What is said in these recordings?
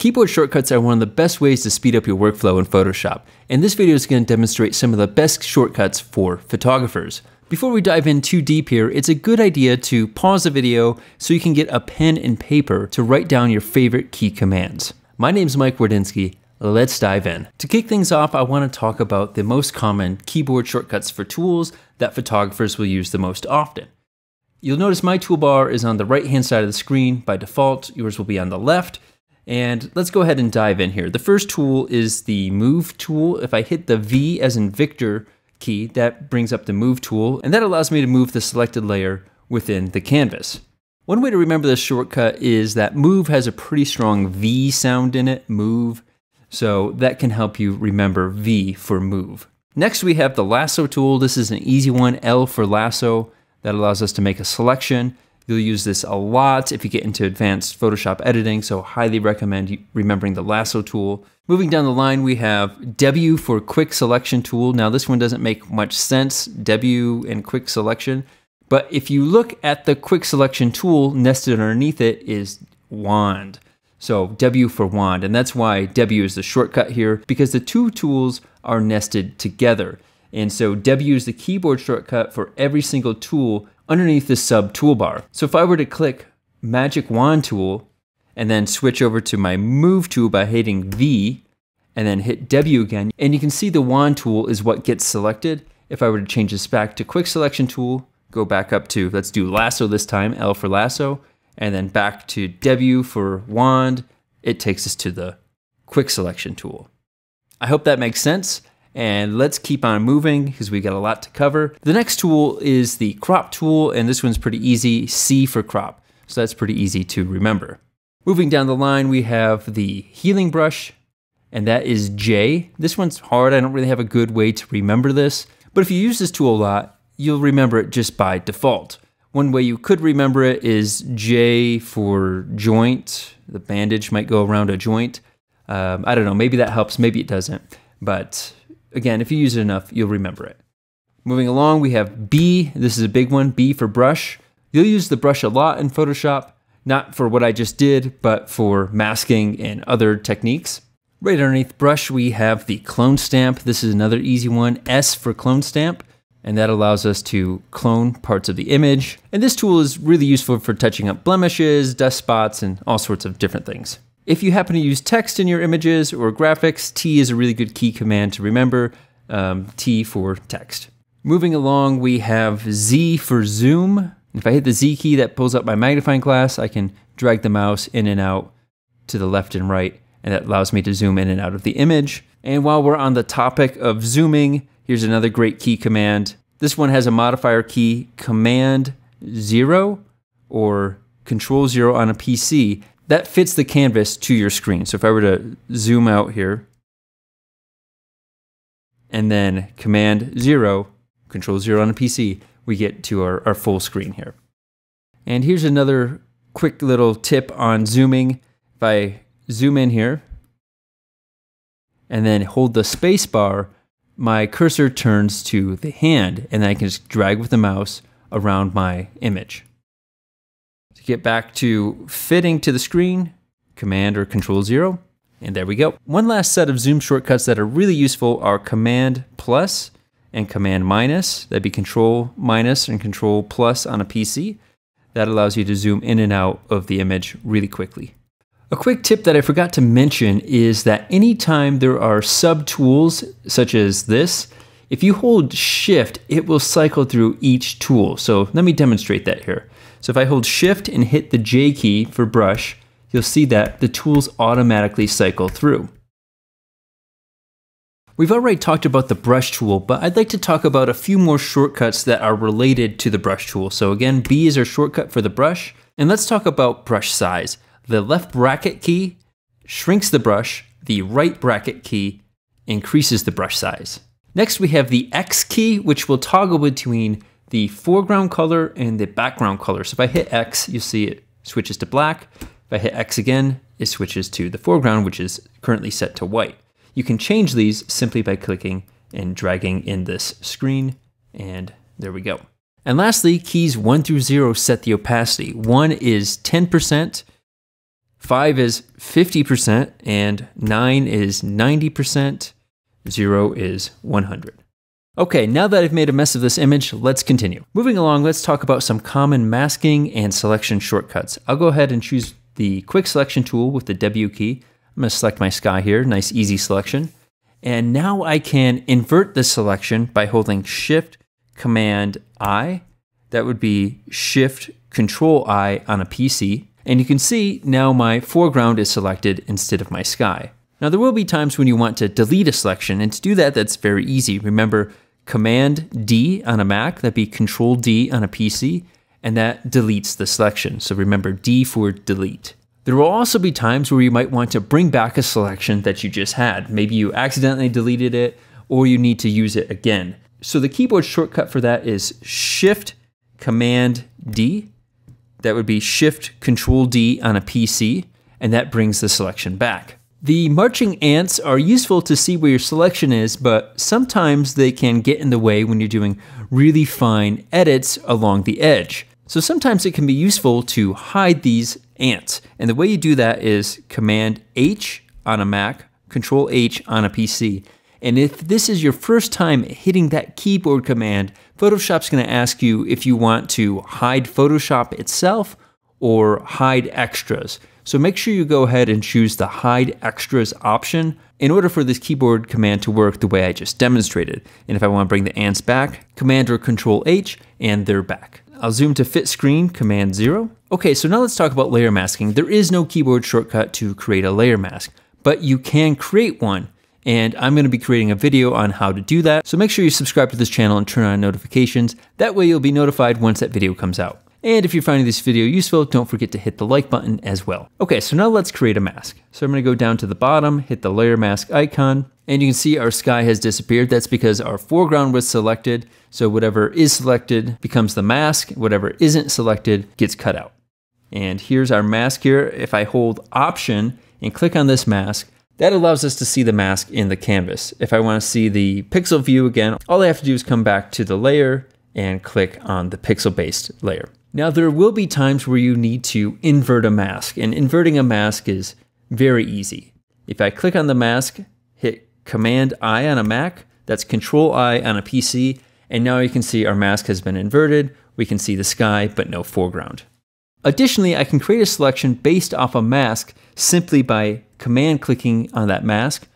Keyboard shortcuts are one of the best ways to speed up your workflow in Photoshop, and this video is going to demonstrate some of the best shortcuts for photographers. Before we dive in too deep here, it's a good idea to pause the video so you can get a pen and paper to write down your favorite key commands. My name is Mike Wardynski. Let's dive in. To kick things off, I want to talk about the most common keyboard shortcuts for tools that photographers will use the most often. You'll notice my toolbar is on the right hand side of the screen by default. Yours will be on the left. And let's go ahead and dive in here. The first tool is the move tool. If I hit the V as in Victor key, that brings up the move tool, and that allows me to move the selected layer within the canvas. One way to remember this shortcut is that move has a pretty strong V sound in it, move, so that can help you remember V for move. Next we have the lasso tool. This is an easy one, L for lasso. That allows us to make a selection. You'll use this a lot if you get into advanced Photoshop editing, so highly recommend remembering the lasso tool. Moving down the line, we have W for quick selection tool. Now this one doesn't make much sense, W and quick selection, but if you look at the quick selection tool, nested underneath it is wand. So W for wand, and that's why W is the shortcut here, because the two tools are nested together. And so W is the keyboard shortcut for every single tool underneath the sub toolbar. So if I were to click Magic Wand tool and then switch over to my Move tool by hitting V and then hit W again, and you can see the wand tool is what gets selected. If I were to change this back to quick selection tool, go back up to, let's do lasso this time, L for lasso, and then back to W for wand, it takes us to the quick selection tool. I hope that makes sense. And let's keep on moving because we got a lot to cover. The next tool is the crop tool, and this one's pretty easy, C for crop. So that's pretty easy to remember. Moving down the line, we have the healing brush, and that is J. This one's hard. I don't really have a good way to remember this, but if you use this tool a lot, you'll remember it just by default. One way you could remember it is J for joint. The bandage might go around a joint. Um, I don't know, maybe that helps, maybe it doesn't. But Again, if you use it enough, you'll remember it. Moving along, we have B. This is a big one, B for brush. You'll use the brush a lot in Photoshop, not for what I just did, but for masking and other techniques. Right underneath brush, we have the clone stamp. This is another easy one, S for clone stamp, and that allows us to clone parts of the image. And this tool is really useful for touching up blemishes, dust spots, and all sorts of different things. If you happen to use text in your images or graphics, T is a really good key command to remember, um, T for text. Moving along, we have Z for zoom. If I hit the Z key, that pulls up my magnifying glass. I can drag the mouse in and out to the left and right, and that allows me to zoom in and out of the image. And while we're on the topic of zooming, here's another great key command. This one has a modifier key, Command Zero or Control Zero on a PC that fits the canvas to your screen. So if I were to zoom out here and then command zero, control zero on a PC, we get to our, our full screen here. And here's another quick little tip on zooming. If I zoom in here and then hold the space bar, my cursor turns to the hand and I can just drag with the mouse around my image. To get back to fitting to the screen, Command or Control Zero, and there we go. One last set of zoom shortcuts that are really useful are Command plus and Command minus. That'd be Control minus and Control plus on a PC. That allows you to zoom in and out of the image really quickly. A quick tip that I forgot to mention is that anytime there are sub tools such as this, if you hold shift, it will cycle through each tool. So let me demonstrate that here. So if I hold shift and hit the J key for brush, you'll see that the tools automatically cycle through. We've already talked about the brush tool, but I'd like to talk about a few more shortcuts that are related to the brush tool. So again, B is our shortcut for the brush. And let's talk about brush size. The left bracket key shrinks the brush, the right bracket key increases the brush size. Next we have the X key, which will toggle between the foreground color and the background color. So if I hit X, you see it switches to black. If I hit X again, it switches to the foreground, which is currently set to white. You can change these simply by clicking and dragging in this screen, and there we go. And lastly, keys 1 through 0 set the opacity. 1 is 10%, 5 is 50%, and 9 is 90%, 0 is 100. Okay, now that I've made a mess of this image, let's continue. Moving along, let's talk about some common masking and selection shortcuts. I'll go ahead and choose the quick selection tool with the W key. I'm to select my sky here, nice easy selection. And now I can invert the selection by holding Shift Command I. That would be Shift Control I on a PC. And you can see now my foreground is selected instead of my sky. Now there will be times when you want to delete a selection, and to do that, that's very easy. Remember, Command D on a Mac, that'd be Control D on a PC, and that deletes the selection. So remember D for delete. There will also be times where you might want to bring back a selection that you just had. Maybe you accidentally deleted it, or you need to use it again. So the keyboard shortcut for that is Shift Command D. That would be Shift Control D on a PC, and that brings the selection back. The marching ants are useful to see where your selection is, but sometimes they can get in the way when you're doing really fine edits along the edge. So sometimes it can be useful to hide these ants. And the way you do that is Command H on a Mac, Control H on a PC. And if this is your first time hitting that keyboard command, Photoshop's going to ask you if you want to hide Photoshop itself or hide extras. So make sure you go ahead and choose the hide extras option in order for this keyboard command to work the way I just demonstrated. And if I want to bring the ants back, Command or Control H, and they're back. I'll zoom to fit screen, Command 0. Okay, so now let's talk about layer masking. There is no keyboard shortcut to create a layer mask, but you can create one. And I'm going to be creating a video on how to do that. So make sure you subscribe to this channel and turn on notifications. That way you'll be notified once that video comes out. And if you're finding this video useful, don't forget to hit the like button as well. Okay, so now let's create a mask. So I'm gonna go down to the bottom, hit the layer mask icon, and you can see our sky has disappeared. That's because our foreground was selected. So whatever is selected becomes the mask, whatever isn't selected gets cut out. And here's our mask here. If I hold Option and click on this mask, that allows us to see the mask in the canvas. If I wanna see the pixel view again, all I have to do is come back to the layer and click on the pixel-based layer. Now, there will be times where you need to invert a mask, and inverting a mask is very easy. If I click on the mask, hit Command I on a Mac, that's Control I on a PC, and now you can see our mask has been inverted. We can see the sky, but no foreground. Additionally, I can create a selection based off a mask simply by command clicking on that mask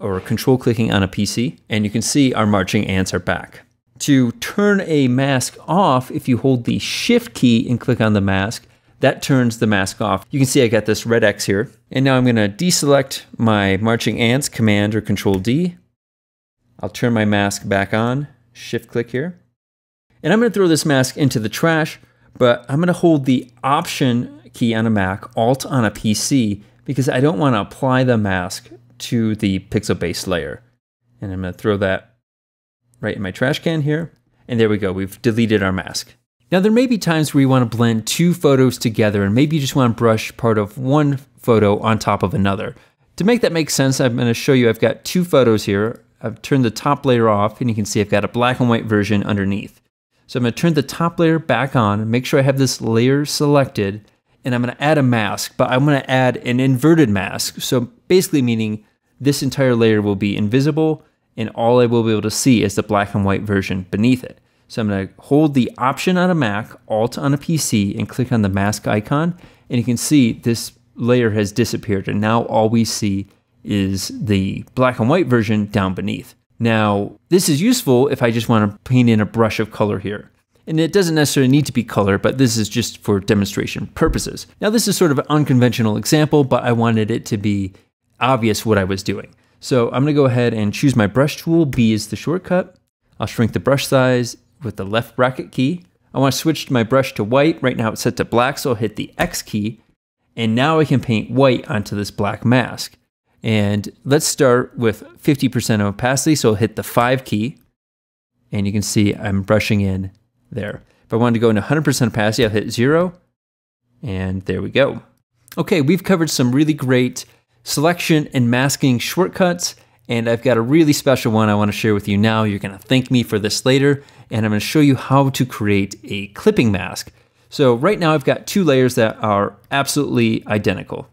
or control clicking on a PC, and you can see our marching ants are back. To turn a mask off, if you hold the shift key and click on the mask, that turns the mask off. You can see I got this red X here. And now I'm gonna deselect my marching ants, Command or Control D. I'll turn my mask back on, shift click here. And I'm gonna throw this mask into the trash, but I'm gonna hold the Option key on a Mac, Alt on a PC, because I don't wanna apply the mask to the pixel-based layer. And I'm gonna throw that right in my trash can here. And there we go, we've deleted our mask. Now there may be times where you want to blend two photos together and maybe you just want to brush part of one photo on top of another. To make that make sense, I'm going to show you I've got two photos here. I've turned the top layer off and you can see I've got a black and white version underneath. So I'm going to turn the top layer back on make sure I have this layer selected and I'm going to add a mask, but I'm going to add an inverted mask. So basically meaning this entire layer will be invisible and all I will be able to see is the black and white version beneath it. So I'm going to hold the option on a Mac, Alt on a PC, and click on the mask icon. And you can see this layer has disappeared. And now all we see is the black and white version down beneath. Now, this is useful if I just want to paint in a brush of color here. And it doesn't necessarily need to be color, but this is just for demonstration purposes. Now, this is sort of an unconventional example, but I wanted it to be obvious what I was doing. So I'm gonna go ahead and choose my brush tool. B is the shortcut. I'll shrink the brush size with the left bracket key. I wanna switch my brush to white. Right now it's set to black, so I'll hit the X key. And now I can paint white onto this black mask. And let's start with 50% opacity. So I'll hit the five key and you can see I'm brushing in there. If I wanted to go into 100% opacity, I'll hit zero and there we go. Okay, we've covered some really great selection and masking shortcuts. And I've got a really special one I want to share with you now. You're going to thank me for this later. And I'm going to show you how to create a clipping mask. So right now I've got two layers that are absolutely identical.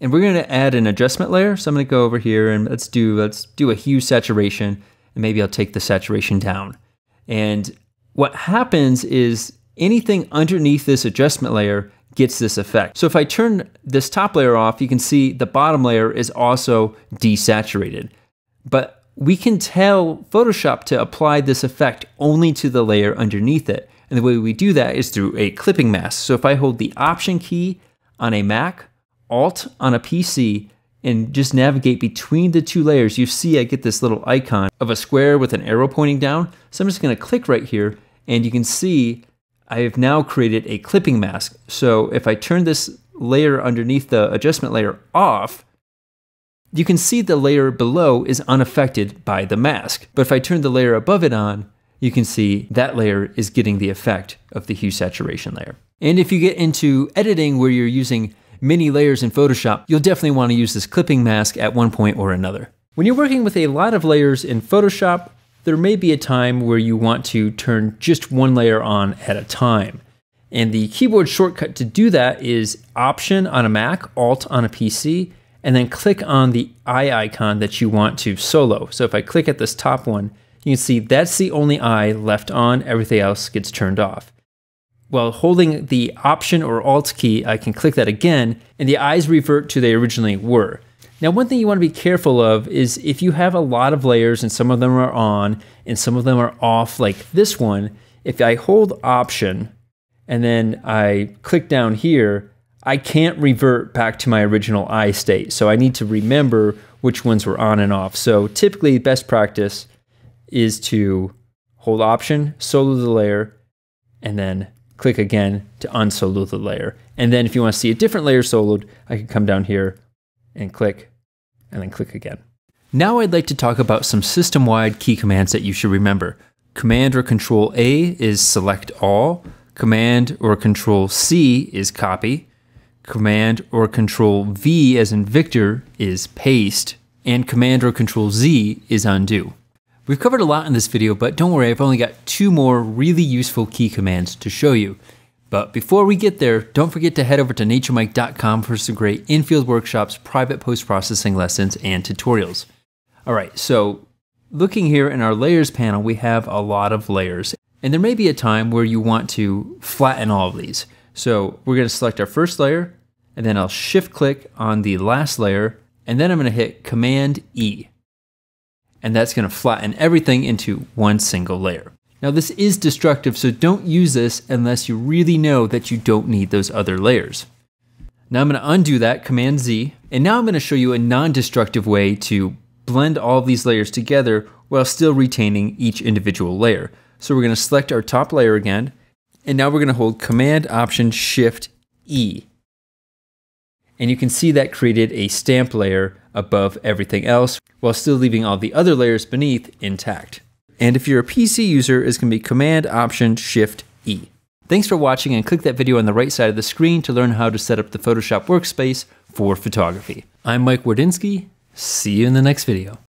And we're gonna add an adjustment layer. So I'm gonna go over here and let's do, let's do a hue saturation and maybe I'll take the saturation down. And what happens is anything underneath this adjustment layer gets this effect. So if I turn this top layer off, you can see the bottom layer is also desaturated. But we can tell Photoshop to apply this effect only to the layer underneath it. And the way we do that is through a clipping mask. So if I hold the Option key on a Mac, Alt on a PC, and just navigate between the two layers, you see I get this little icon of a square with an arrow pointing down. So I'm just gonna click right here, and you can see I have now created a clipping mask. So if I turn this layer underneath the adjustment layer off, you can see the layer below is unaffected by the mask. But if I turn the layer above it on, you can see that layer is getting the effect of the hue saturation layer. And if you get into editing where you're using many layers in Photoshop, you'll definitely want to use this clipping mask at one point or another. When you're working with a lot of layers in Photoshop, there may be a time where you want to turn just one layer on at a time. And the keyboard shortcut to do that is Option on a Mac, Alt on a PC, and then click on the eye icon that you want to solo. So if I click at this top one, you can see that's the only eye left on, everything else gets turned off. While holding the Option or Alt key, I can click that again, and the eyes revert to they originally were. Now, one thing you want to be careful of is if you have a lot of layers and some of them are on and some of them are off, like this one, if I hold Option and then I click down here, I can't revert back to my original eye state. So I need to remember which ones were on and off. So typically best practice is to hold option, solo the layer, and then click again to unsolo the layer. And then if you want to see a different layer soloed, I can come down here and click, and then click again. Now I'd like to talk about some system-wide key commands that you should remember. Command or Control A is select all. Command or Control C is copy. Command or Control V as in Victor is paste. And Command or Control Z is undo. We've covered a lot in this video, but don't worry, I've only got two more really useful key commands to show you. But before we get there, don't forget to head over to naturemike.com for some great in-field workshops, private post-processing lessons, and tutorials. All right, so looking here in our layers panel, we have a lot of layers. And there may be a time where you want to flatten all of these. So we're gonna select our first layer, and then I'll shift click on the last layer, and then I'm gonna hit Command E. And that's gonna flatten everything into one single layer. Now this is destructive, so don't use this unless you really know that you don't need those other layers. Now I'm going to undo that, Command Z, and now I'm going to show you a non-destructive way to blend all these layers together while still retaining each individual layer. So we're going to select our top layer again, and now we're going to hold Command Option Shift E. And you can see that created a stamp layer above everything else while still leaving all the other layers beneath intact. And if you're a PC user, it's going to be Command Option Shift E. Thanks for watching and click that video on the right side of the screen to learn how to set up the Photoshop workspace for photography. I'm Mike Wardynski. See you in the next video.